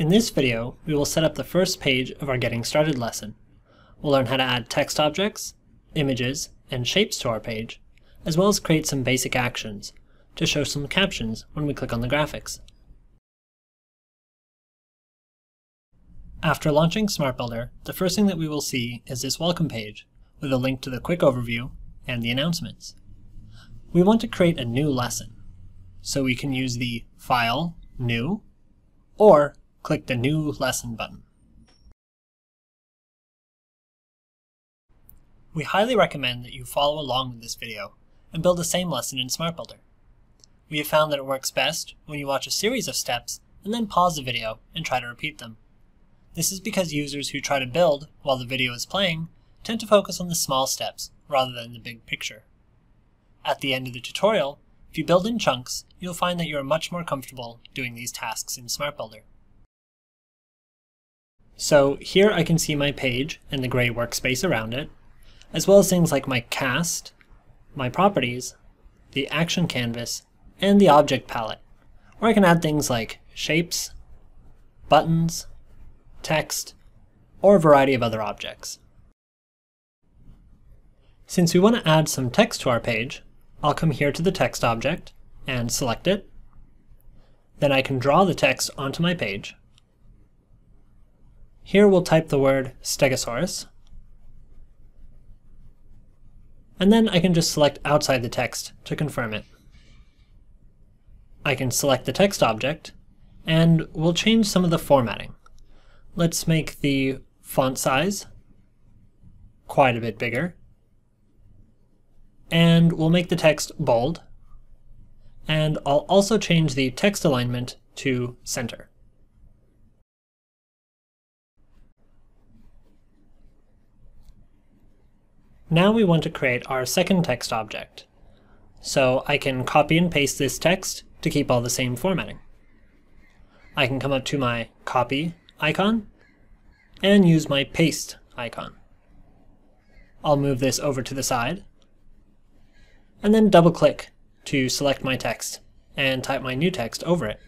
In this video, we will set up the first page of our Getting Started lesson. We'll learn how to add text objects, images, and shapes to our page, as well as create some basic actions to show some captions when we click on the graphics. After launching SmartBuilder, the first thing that we will see is this welcome page with a link to the quick overview and the announcements. We want to create a new lesson, so we can use the File, New, or click the New Lesson button. We highly recommend that you follow along with this video and build the same lesson in SmartBuilder. We have found that it works best when you watch a series of steps and then pause the video and try to repeat them. This is because users who try to build while the video is playing tend to focus on the small steps rather than the big picture. At the end of the tutorial, if you build in chunks, you'll find that you are much more comfortable doing these tasks in SmartBuilder. So here I can see my page and the gray workspace around it, as well as things like my cast, my properties, the action canvas, and the object palette, where I can add things like shapes, buttons, text, or a variety of other objects. Since we want to add some text to our page, I'll come here to the text object and select it. Then I can draw the text onto my page. Here we'll type the word Stegosaurus. And then I can just select outside the text to confirm it. I can select the text object, and we'll change some of the formatting. Let's make the font size quite a bit bigger. And we'll make the text bold. And I'll also change the text alignment to center. Now we want to create our second text object. So I can copy and paste this text to keep all the same formatting. I can come up to my copy icon and use my paste icon. I'll move this over to the side and then double click to select my text and type my new text over it.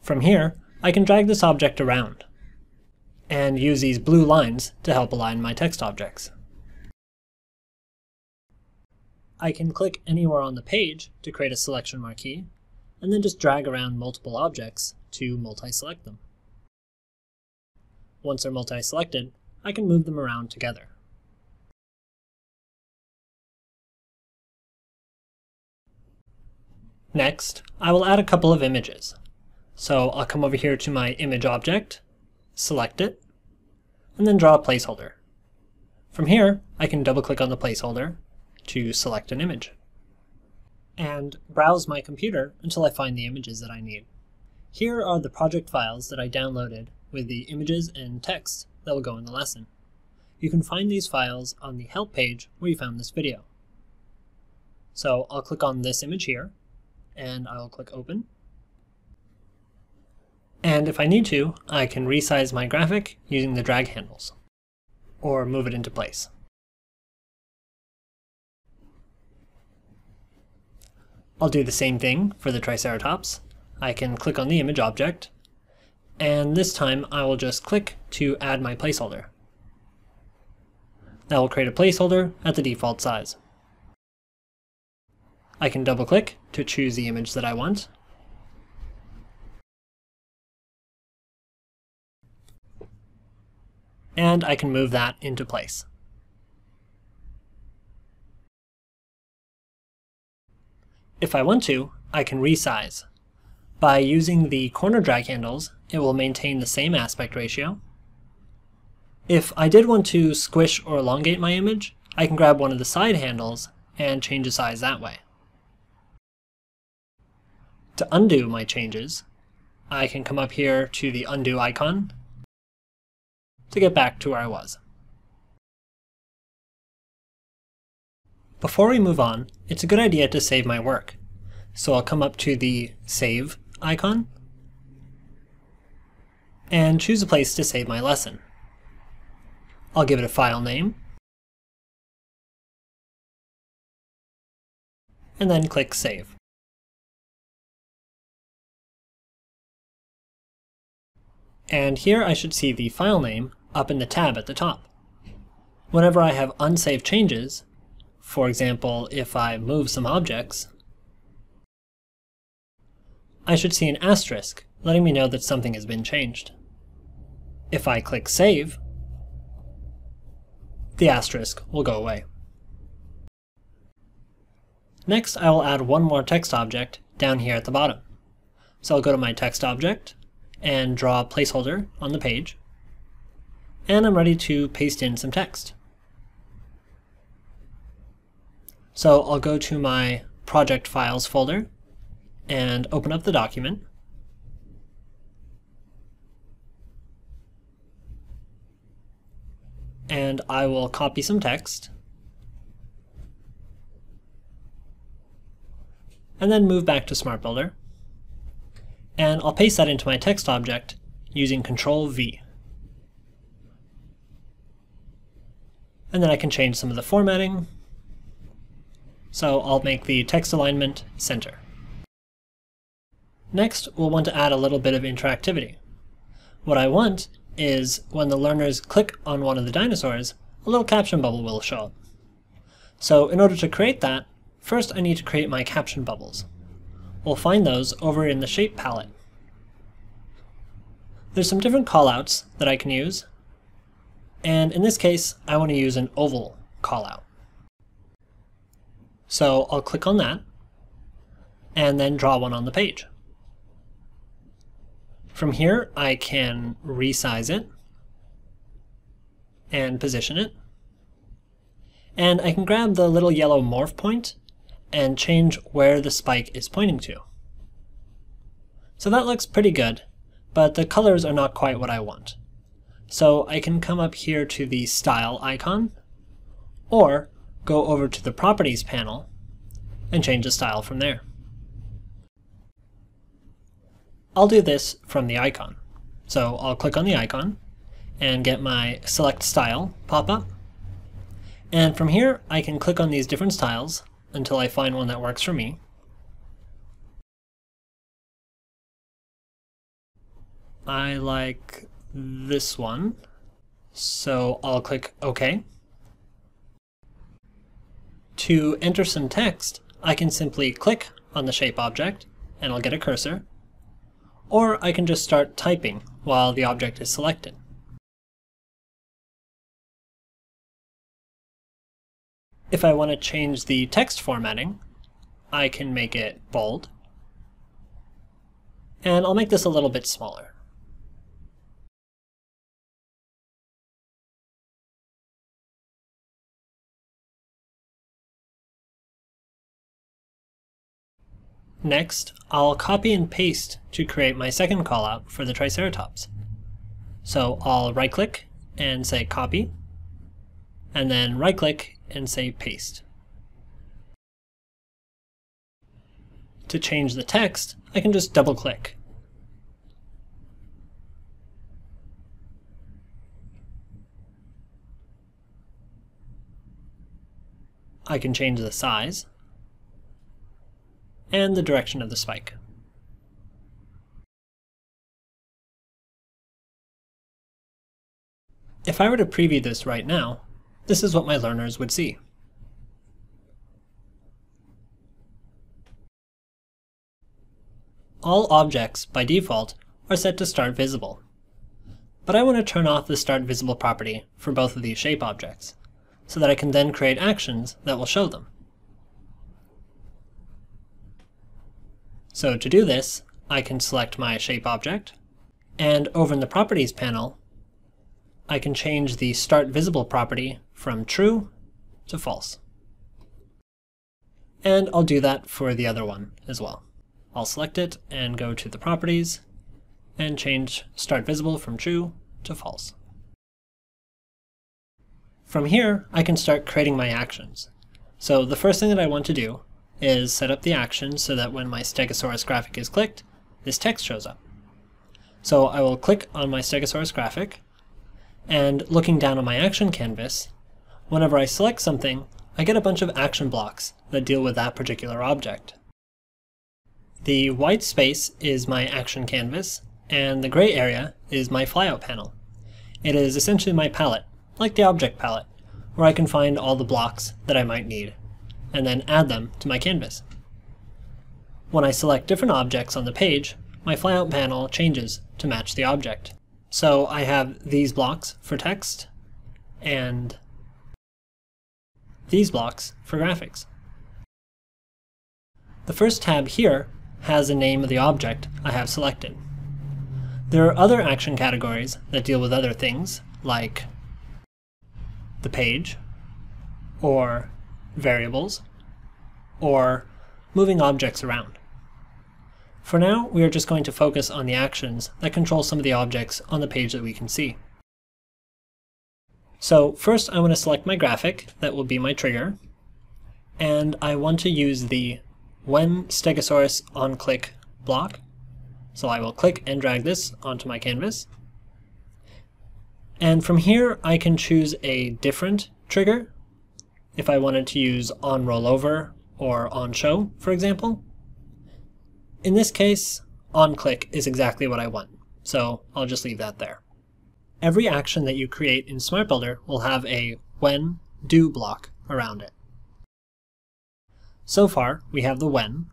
From here, I can drag this object around and use these blue lines to help align my text objects. I can click anywhere on the page to create a selection marquee, and then just drag around multiple objects to multi-select them. Once they're multi-selected, I can move them around together. Next, I will add a couple of images. So I'll come over here to my image object, select it, and then draw a placeholder. From here, I can double click on the placeholder to select an image and browse my computer until I find the images that I need. Here are the project files that I downloaded with the images and text that will go in the lesson. You can find these files on the help page where you found this video. So I'll click on this image here, and I'll click open. And if I need to, I can resize my graphic using the drag handles, or move it into place. I'll do the same thing for the Triceratops. I can click on the image object, and this time I will just click to add my placeholder. That will create a placeholder at the default size. I can double click to choose the image that I want, and I can move that into place. If I want to, I can resize. By using the corner drag handles, it will maintain the same aspect ratio. If I did want to squish or elongate my image, I can grab one of the side handles and change the size that way. To undo my changes, I can come up here to the undo icon to get back to where I was. Before we move on, it's a good idea to save my work. So I'll come up to the Save icon and choose a place to save my lesson. I'll give it a file name and then click Save. And here I should see the file name up in the tab at the top. Whenever I have unsaved changes, for example, if I move some objects, I should see an asterisk letting me know that something has been changed. If I click Save, the asterisk will go away. Next, I will add one more text object down here at the bottom. So I'll go to my text object and draw a placeholder on the page. And I'm ready to paste in some text. So I'll go to my project files folder and open up the document. And I will copy some text. And then move back to SmartBuilder. And I'll paste that into my text object using Control V. And then I can change some of the formatting. So I'll make the text alignment center. Next, we'll want to add a little bit of interactivity. What I want is when the learners click on one of the dinosaurs, a little caption bubble will show up. So in order to create that, first I need to create my caption bubbles. We'll find those over in the shape palette. There's some different callouts that I can use, and in this case, I want to use an oval callout. So I'll click on that, and then draw one on the page. From here, I can resize it and position it. And I can grab the little yellow morph point and change where the spike is pointing to. So that looks pretty good, but the colors are not quite what I want. So I can come up here to the Style icon, or go over to the Properties panel and change the style from there. I'll do this from the icon. So I'll click on the icon and get my select style pop up. And from here, I can click on these different styles until I find one that works for me. I like this one, so I'll click OK. To enter some text, I can simply click on the shape object, and I'll get a cursor, or I can just start typing while the object is selected. If I want to change the text formatting, I can make it bold, and I'll make this a little bit smaller. Next, I'll copy and paste to create my second callout for the Triceratops. So I'll right-click and say Copy, and then right-click and say Paste. To change the text, I can just double-click. I can change the size, and the direction of the spike. If I were to preview this right now, this is what my learners would see. All objects, by default, are set to start visible. But I want to turn off the start visible property for both of these shape objects, so that I can then create actions that will show them. So to do this, I can select my shape object, and over in the Properties panel, I can change the Start Visible property from true to false. And I'll do that for the other one as well. I'll select it and go to the Properties, and change Start Visible from true to false. From here, I can start creating my actions. So the first thing that I want to do is set up the action so that when my Stegosaurus graphic is clicked, this text shows up. So I will click on my Stegosaurus graphic, and looking down on my action canvas, whenever I select something, I get a bunch of action blocks that deal with that particular object. The white space is my action canvas, and the gray area is my flyout panel. It is essentially my palette, like the object palette, where I can find all the blocks that I might need, and then add them to my canvas. When I select different objects on the page, my flyout panel changes to match the object. So I have these blocks for text, and these blocks for graphics. The first tab here has the name of the object I have selected. There are other action categories that deal with other things, like the page, or variables, or moving objects around. For now, we are just going to focus on the actions that control some of the objects on the page that we can see. So first I want to select my graphic, that will be my trigger, and I want to use the when Stegosaurus on click block. So I will click and drag this onto my canvas. And from here I can choose a different trigger if I wanted to use on rollover or on show, for example. In this case, on click is exactly what I want, so I'll just leave that there. Every action that you create in SmartBuilder will have a when do block around it. So far, we have the when,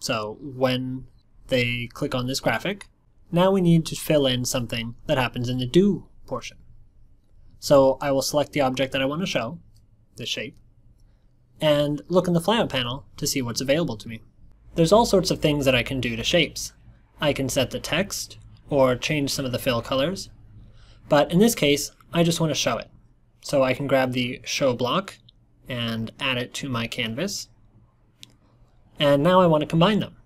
so when they click on this graphic. Now we need to fill in something that happens in the do portion. So I will select the object that I want to show, this shape, and look in the flyout panel to see what's available to me. There's all sorts of things that I can do to shapes. I can set the text, or change some of the fill colors, but in this case, I just want to show it. So I can grab the show block and add it to my canvas, and now I want to combine them.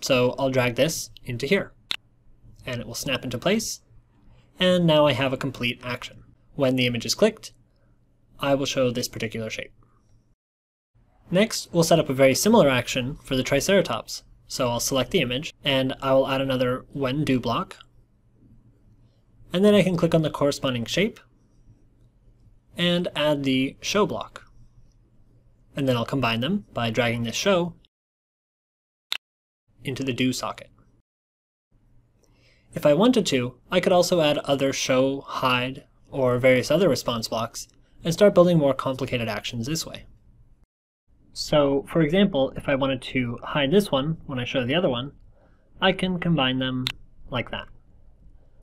So I'll drag this into here. And it will snap into place. And now I have a complete action. When the image is clicked, I will show this particular shape. Next, we'll set up a very similar action for the Triceratops. So I'll select the image, and I will add another when do block. And then I can click on the corresponding shape, and add the show block. And then I'll combine them by dragging this show into the do socket. If I wanted to, I could also add other show, hide, or various other response blocks, and start building more complicated actions this way. So, for example, if I wanted to hide this one when I show the other one, I can combine them like that.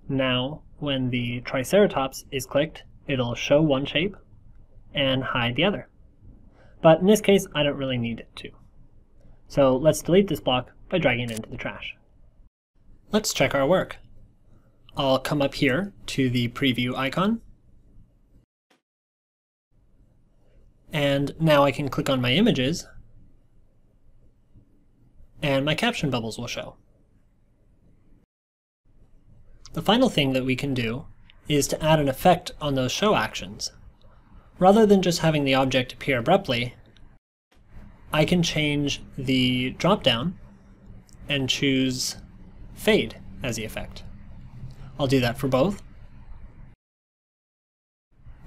Now, when the Triceratops is clicked, it'll show one shape and hide the other. But in this case, I don't really need it to. So let's delete this block by dragging it into the trash. Let's check our work. I'll come up here to the preview icon. And now I can click on my images and my caption bubbles will show. The final thing that we can do is to add an effect on those show actions. Rather than just having the object appear abruptly, I can change the dropdown and choose fade as the effect. I'll do that for both.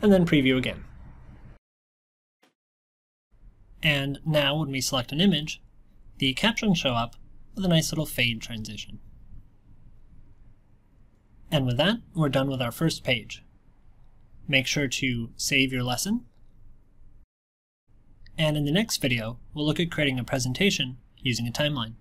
And then preview again. And now when we select an image, the captions show up with a nice little fade transition. And with that, we're done with our first page. Make sure to save your lesson. And in the next video, we'll look at creating a presentation using a timeline.